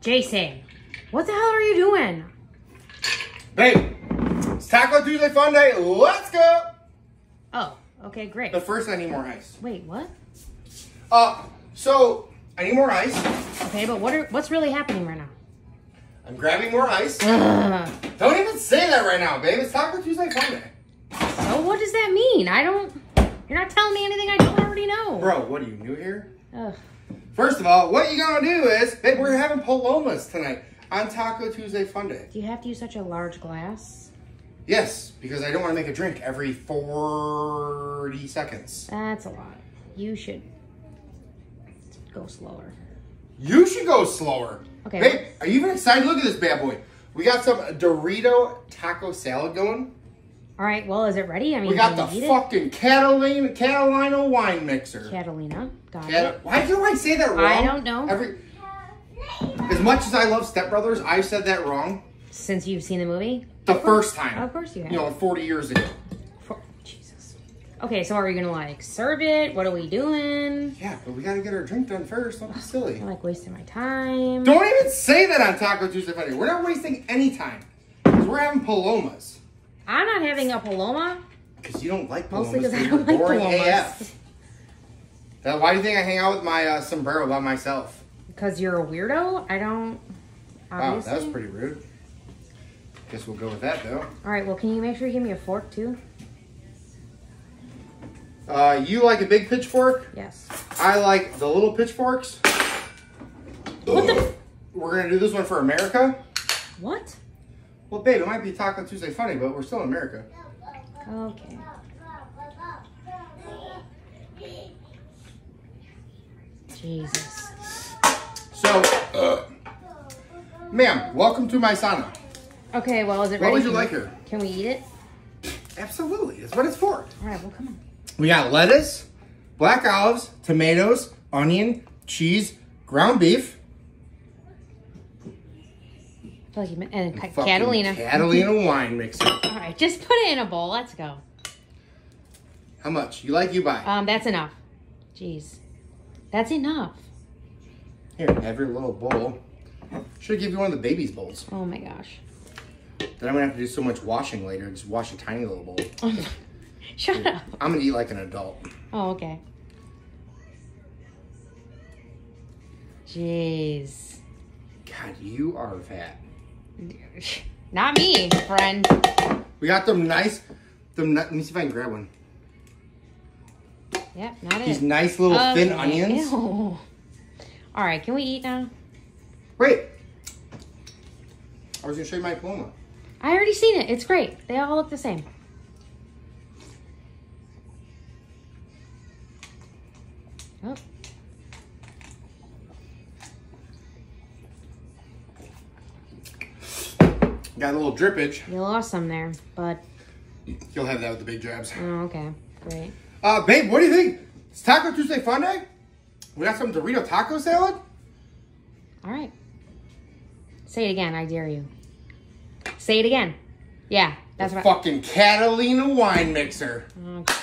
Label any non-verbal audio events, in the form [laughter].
Jason, what the hell are you doing? Babe, it's Taco Tuesday Fun Day. Let's go. Oh, okay, great. But first, I need more ice. Wait, what? Uh, so I need more ice. Okay, but what are what's really happening right now? I'm grabbing more ice. Ugh. Don't even say that right now, babe. It's Taco Tuesday Fun Day. So what does that mean? I don't. You're not telling me anything I don't already know. Bro, what are you new here? Ugh. First of all, what you gonna do is, babe, we're having palomas tonight on Taco Tuesday Fun Day. Do you have to use such a large glass? Yes, because I don't want to make a drink every 40 seconds. That's a lot. You should go slower. You should go slower. Okay. Babe, are you even excited? Look at this bad boy. We got some Dorito taco salad going. All right. Well, is it ready? I mean, We got the fucking Catalina, Catalina wine mixer. Catalina. Got Cat- it. Why do I say that wrong? I don't know. Every as much as I love Step Brothers, I've said that wrong Since you've seen the movie, the first time. of course you have. You know, 40 years ago. For- Jesus. Okay, so are we gonna like serve it? What are we doing? Yeah, but we gotta get our drink done first. Don't be silly. I'm like wasting my time. Don't even say that on Taco Tuesday Funday. We're not wasting any time. Because we're having palomas. I'm not having a paloma. Because you don't like palomas. Mostly 'cause I don't like boring palomas. AF. Uh, why do you think I hang out with my uh, sombrero by myself? Because you're a weirdo. I don't. Wow, Obviously. that was pretty rude. Guess we'll go with that though. All right. Well, can you make sure you give me a fork too? Uh, you like a big pitchfork? Yes. I like the little pitchforks. What the? We're gonna do this one for America. What? Well, babe, it might be Taco Tuesday funny, but we're still in America. Okay. Jesus. So, uh, ma'am, welcome to my sauna. Okay. Well, is it ready? What would you Can- like here? Can we eat it? Absolutely, that's what it's for. All right. Well, come on. We got lettuce, black olives, tomatoes, onion, cheese, ground beef, feel like you meant, and Ca- Catalina. Catalina wine mixer. [laughs] All right. Just put it in a bowl. Let's go. How much? You like, you buy. Um, that's enough. Jeez. That's enough. Here, have your little bowl. Should give you one of the baby's bowls. Oh my gosh. Then I'm gonna have to do so much washing later. Just wash a tiny little bowl. [laughs] Shut up. I'm gonna eat like an adult. Oh, okay. Jeez. God, you are fat. Not me, friend. We got them nice. Them. Let me see if I can grab one. Yep, not These it. nice little um, thin onions. Ew. All right, can we eat now? Wait. I was gonna show you my paloma. I already seen it. It's great. They all look the same. Oh, Got a little drippage. you lost some there, but You'll have that with the big jabs. oh, okay, great. Uh, babe, what do you think? It's Taco Tuesday Fun Day. We got some Dorito taco salad. All right. Say it again. I dare you. Say it again. Yeah, that's right. Fucking Catalina wine mixer. Okay.